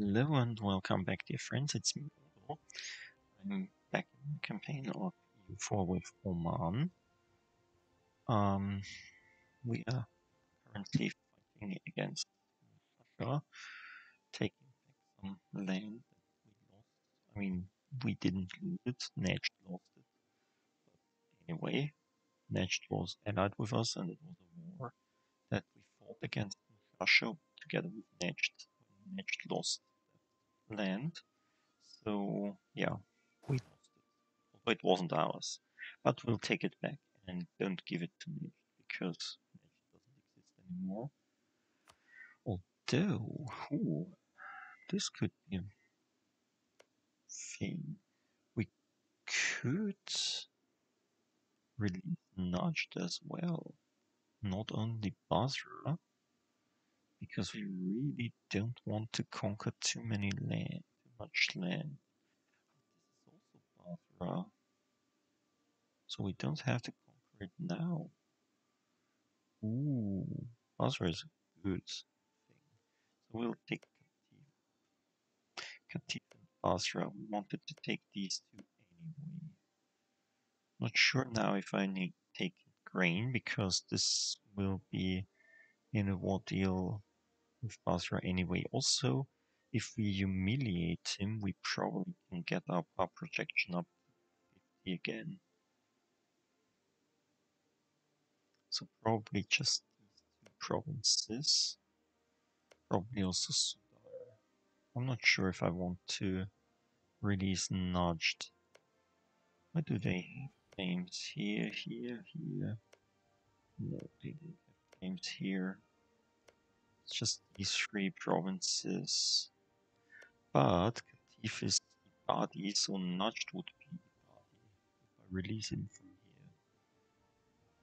Hello and welcome back, dear friends. It's me. I'm back in the campaign of EU4 with Oman. Um, we are currently fighting against Russia, taking back some land that we lost. I mean, we didn't lose it, Nejd lost it. But anyway, Nejd was allied with us and it was a war that we fought against Russia together with Nejd. Nejd lost land. So yeah, we lost it. Although it wasn't ours. But we'll take it back and don't give it to me because Nejd doesn't exist anymore. Although, ooh, this could be a thing. We could release Najd as well. Not only Basra, because we really don't want to conquer too many land, too much land. This is also Basra, so we don't have to conquer it now. Ooh, Basra is a good thing. So we'll take Qatif. Qatif and Basra. We wanted to take these two anyway. Not sure now if I need to take grain because this will be in a war deal with Basra anyway. Also, if we humiliate him, we probably can get up our projection up again. So probably just these two provinces. Probably also Sudar. I'm not sure if I want to release Najd. Why do they have claims here, here, here? No, they didn't have claims here. It's just these three provinces. But Qatif is Ibadi, so Najd would be Ibadi if I release him from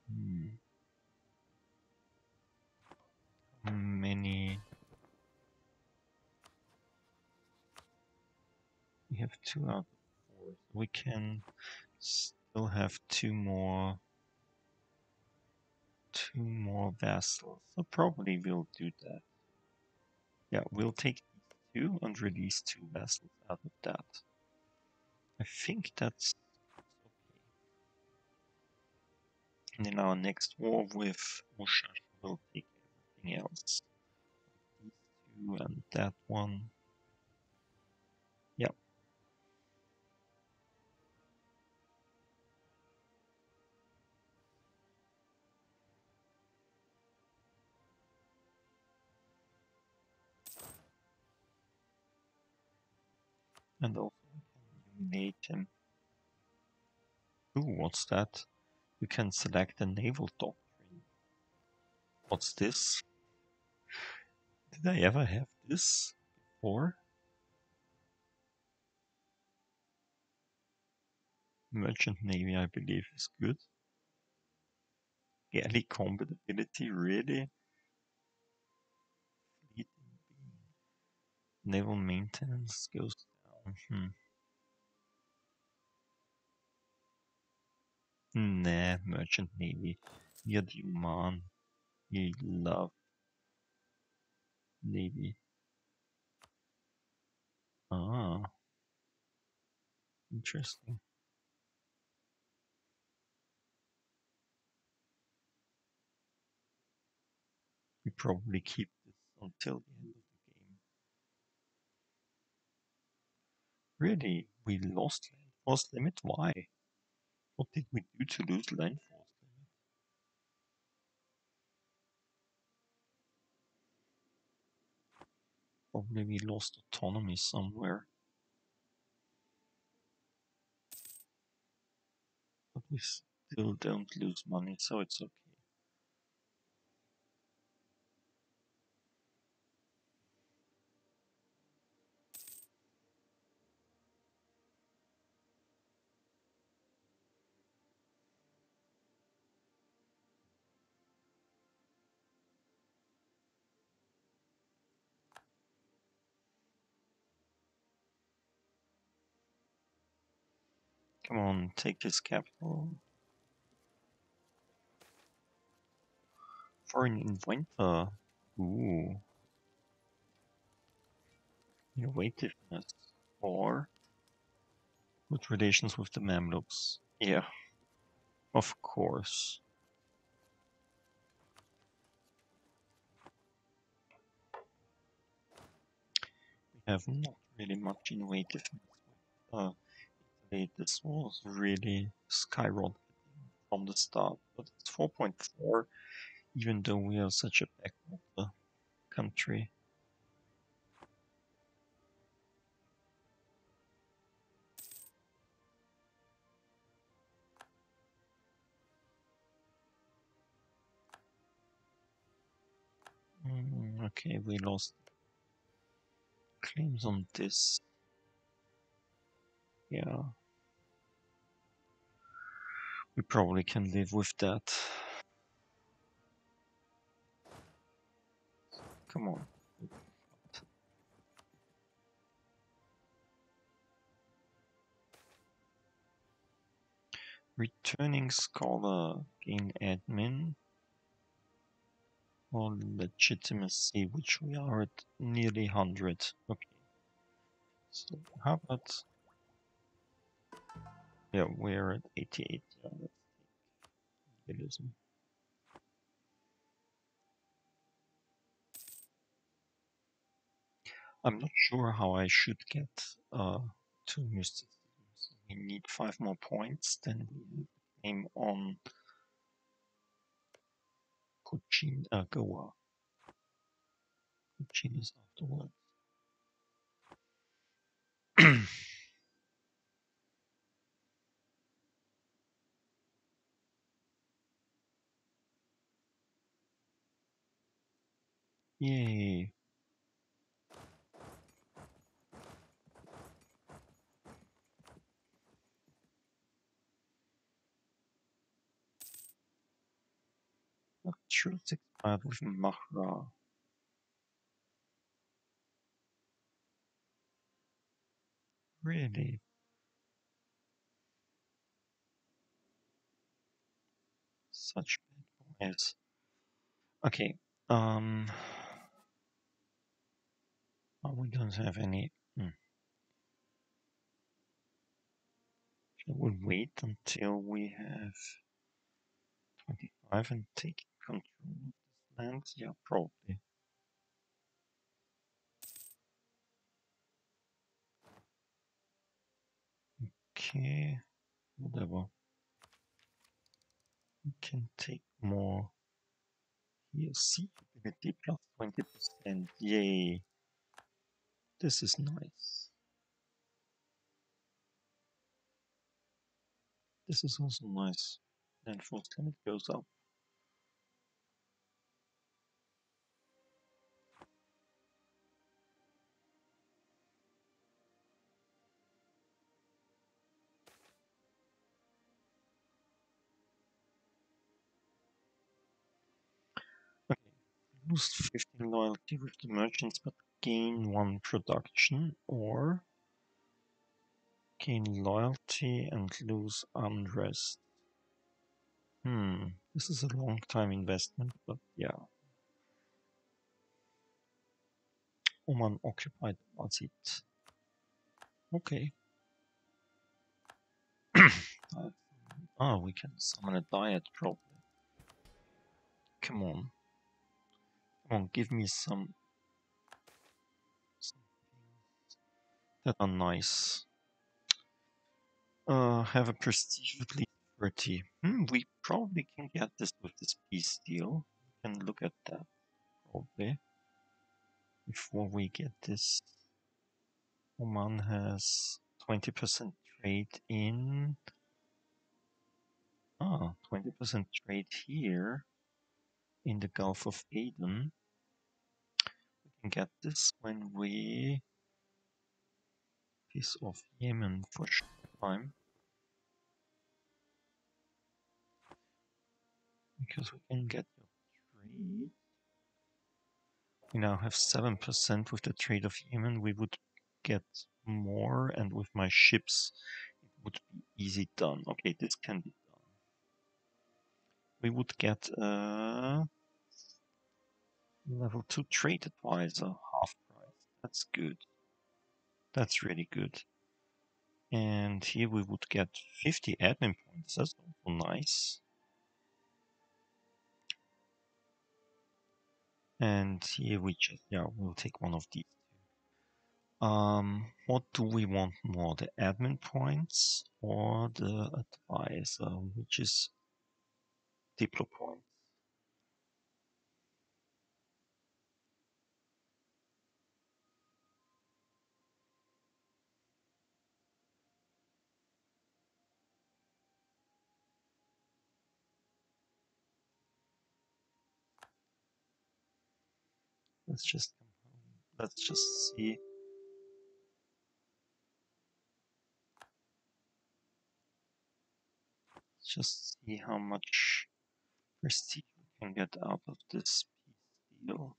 here. Hmm. How many? We have two out of four. We can still have two more two more vassals. So probably we'll do that. Yeah, we'll take two and release two vassals out of that. I think that's okay. And in our next war with Mushash, we'll take everything else. These two and that one. And also humiliate him. Ooh, what's that? You can select a naval doctrine. What's this? Did I ever have this before? Merchant Navy, I believe, is good. Galley combat ability, really? Naval maintenance goes Hmm. Nah, Merchant Navy. You're the man. You love Navy. Ah. Interesting. We probably keep this until the end of the game. Really? We lost land force limit? Why? What did we do to lose land force limit? Probably we lost autonomy somewhere. But we still don't lose money, so it's okay. Come on, take this capital. Foreign inventor. Ooh. innovativeness or good relations with the Mamluks. Yeah, of course. We have not really much innovativeness. Uh, this was really skyrocketing from the start, but it's 4.4, even though we are such a backwater country. Mm, okay, we lost claims on this. Yeah. We probably can live with that. Come on. Returning scholar in admin or legitimacy, which we are at nearly 100. Okay. So how about... Yeah, we're at 88. Yeah, let's take realism. I'm not sure how I should get uh, to mysticism. We need five more points, then we aim on Cochin, uh, Goa. Cochin is afterwards. Yay. It's expired with Mahra. Really? Such bad boys. Okay, um... We don't have any... Hmm. Shall we wait until we have 25 and take control of this land? Yeah, probably. Okay, whatever. We can take more here. See plus 20%. Yay. This is nice. This is also nice. And force limit goes up. Lose 15 loyalty with the merchants but gain 1 production or gain loyalty and lose unrest. Hmm, this is a long time investment, but yeah. Oman occupied was it. Okay. oh, we can summon a diet probably. Come on. Come on, give me some, that are nice. Uh, have a prestige of least 30. Hmm, we probably can get this with this peace deal. We can look at that, probably. Before we get this. Oman has 20% trade in... Ah, 20% trade here in the Gulf of Aden. We can get this when we piece off Yemen for a short time. Because we can get your trade. We now have 7% with the trade of Yemen. We would get more and with my ships it would be easy done. Okay, this can be done. We would get a level 2 trade advisor, half price. That's good. That's really good. And here we would get 50 admin points. That's also nice. And here we just, yeah, we'll take one of these. Um, what do we want more, the admin points or the advisor, which is Diplo points? Let's just let's just see. Just see how much prestige we can get out of this peace deal.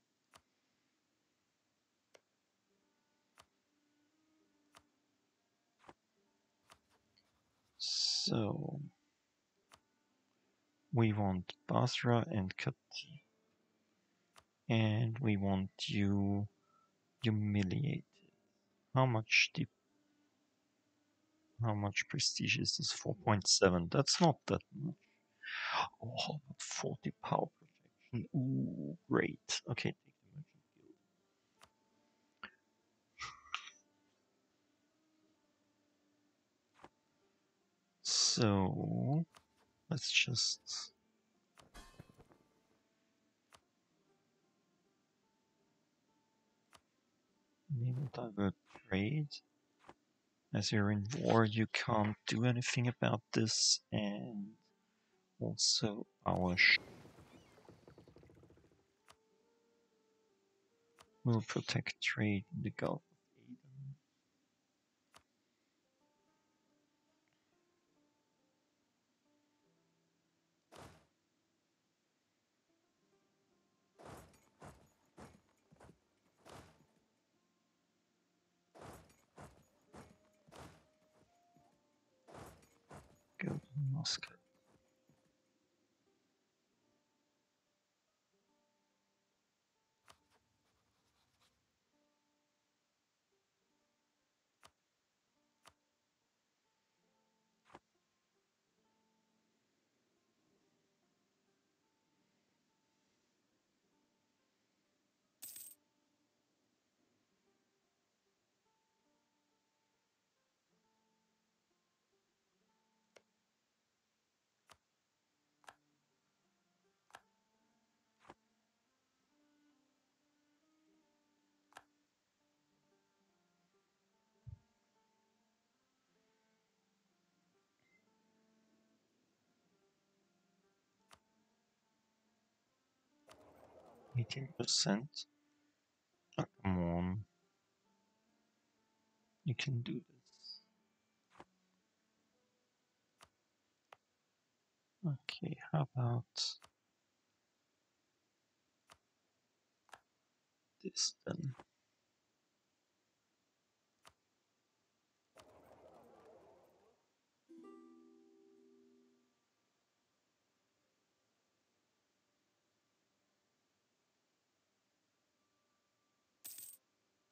So we want Basra and Qatif. And we want you humiliated. How much deep how much prestige is this? 4.7. That's not that much. Oh, 40 power projection? Ooh, great. Okay. So let's just enable divert trade. As you're in war, you can't do anything about this, and also our will protect trade in the Gulf mosque 18%? Oh, come on. You can do this. Okay, how about this then?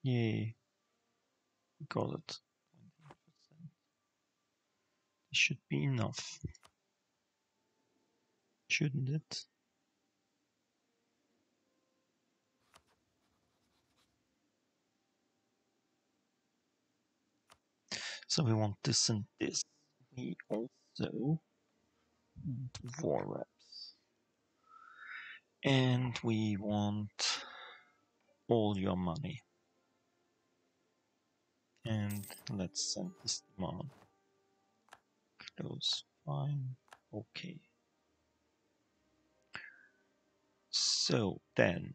Yay. Got it. This should be enough. Shouldn't it? So we want this and this. We also war reps. And we want all your money. And let's send this demand. Close, fine, okay. So then,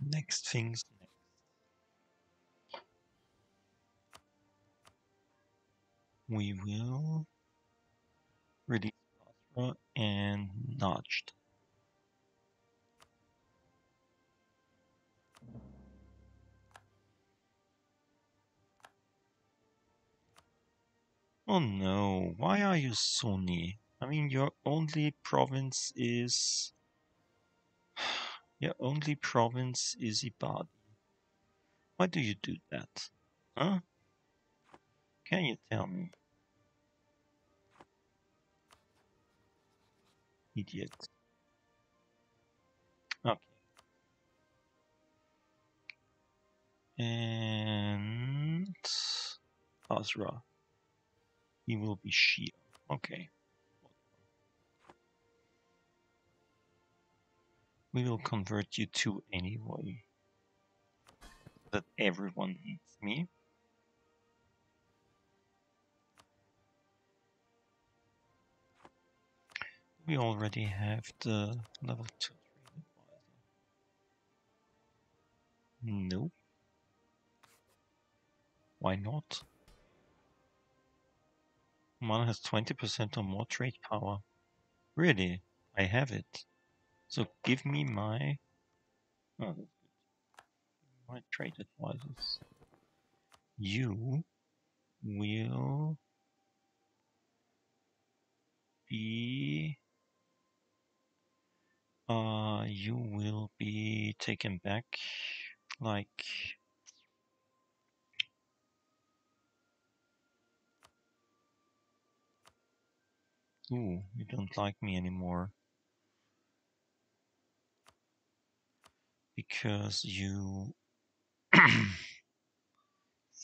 next things next. We will release and Najd. Oh no, why are you Sunni? I mean, your only province is. Your only province is Ibadi. Why do you do that? Huh? can you tell me? Idiot. Okay. And Basra. He will be Shia. Okay. We will convert you to anyway. That everyone hates me. We already have the level 2 Nope. Why not? One has 20% or more trade power. Really? I have it. So give me my... Oh. My trade advisors. You will be uh, you will be taken back like Ooh, you don't like me anymore. Because you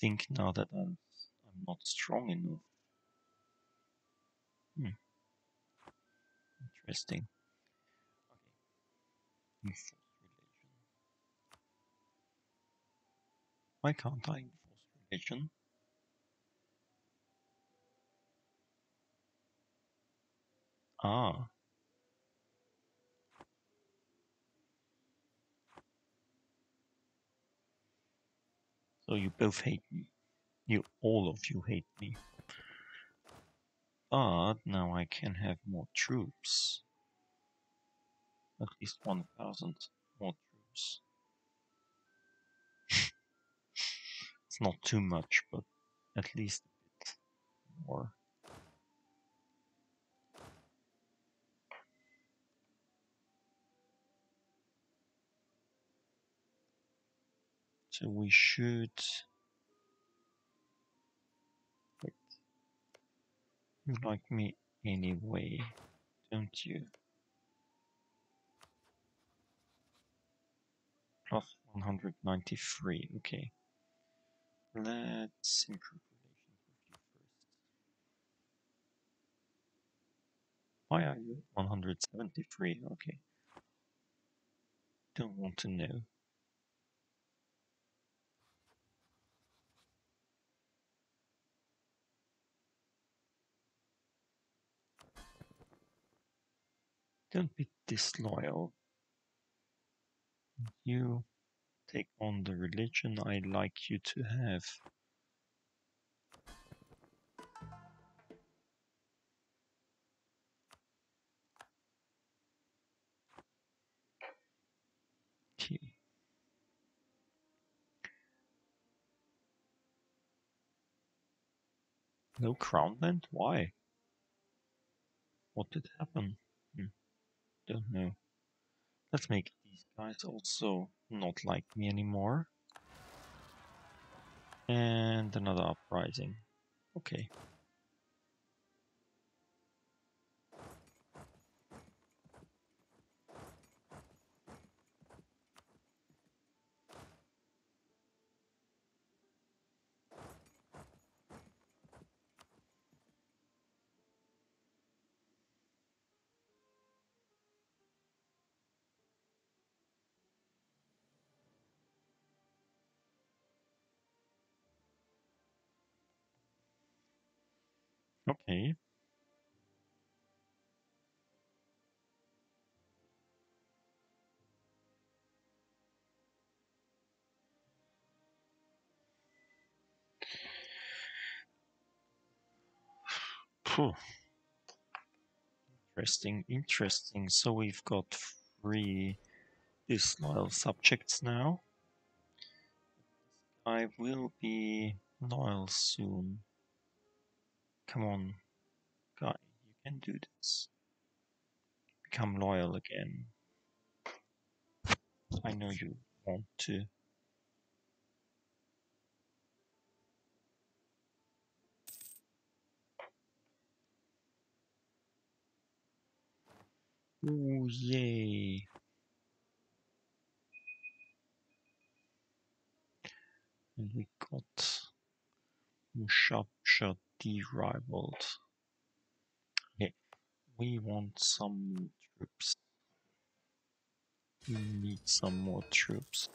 think now that I'm, I'm not strong enough. Hmm. Interesting. Okay. Why can't I enforce religion? Ah. So you both hate me. You, all of you hate me. But now I can have more troops. At least 1,000 more troops. it's not too much, but at least a bit more. So we should... Wait. You hmm. like me anyway, don't you? Plus 193, okay. Let's improve relations with you first. Why are you 173? Okay. Don't want to know. Don't be disloyal. You take on the religion I'd like you to have. No crown land? Why? What did happen? Don't know. Let's make these guys also not like me anymore. And another uprising. Okay. Okay. Interesting, interesting. So we've got three disloyal subjects now. I will be loyal soon. Come on, guy, you can do this. Become loyal again. I know you want to. Oh yay. And we got more sharp shot derivaled. Okay, we want some troops. We need some more troops.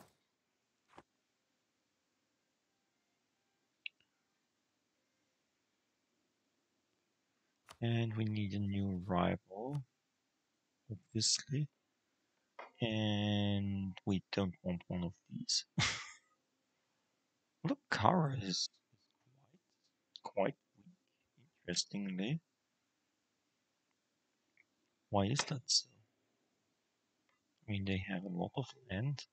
And we need a new rival, obviously. And we don't want one of these. Look, Kara is quite, quite interestingly. Why is that so? I mean, they have a lot of land.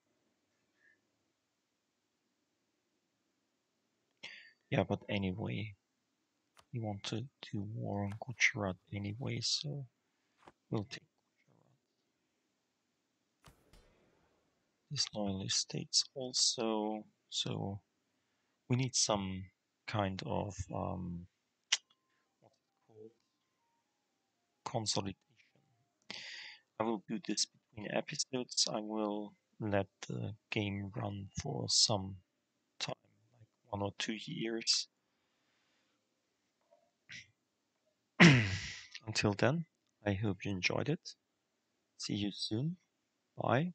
Yeah, but anyway, we want to do war on Gujarat anyway, so we'll take Gujarat. Disloyal states also, so we need some kind of um, consolidation. I will do this between episodes. I will let the game run for some time, like one or two years. Until then, I hope you enjoyed it. See you soon. Bye.